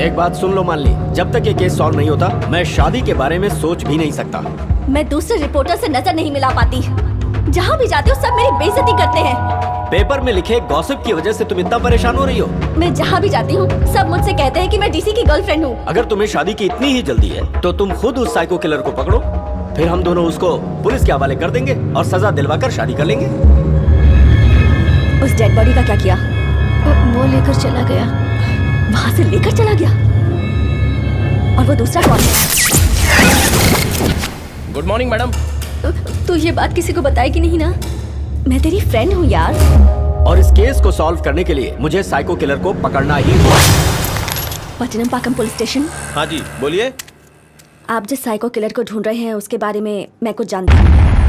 एक बात सुन लो मान ली जब तक ये केस सॉल्व नहीं होता मैं शादी के बारे में सोच भी नहीं सकता। मैं दूसरे रिपोर्टर से नज़र नहीं मिला पाती। जहाँ भी जाती हूँ सब मेरी बेइज्जती करते हैं। पेपर में लिखे गॉसिप की वजह से तुम इतना परेशान हो रही हो? मैं जहाँ भी जाती हूँ सब मुझसे कहते हैं कि मैं डीसी की गर्लफ्रेंड हूँ। अगर तुम्हें शादी की इतनी ही जल्दी है तो तुम खुद उस साइको किलर को पकड़ो। फिर हम दोनों उसको पुलिस के हवाले कर देंगे और सजा दिलवा कर शादी कर लेंगे। उस डेड बॉडी का क्या किया? वो लेकर चला गया। वहाँ से लेकर चला गया। और वो दूसरा कौन है? गुड मॉर्निंग मैडम तू ये बात किसी को बताएगी नहीं ना? मैं तेरी फ्रेंड हूँ यार। और इस केस को सॉल्व करने के लिए मुझे साइको किलर को पकड़ना ही होगा। पटनम पाकम पुलिस स्टेशन। हाँ जी बोलिए। आप जिस साइको किलर को ढूंढ रहे हैं उसके बारे में मैं कुछ जानती हूँ।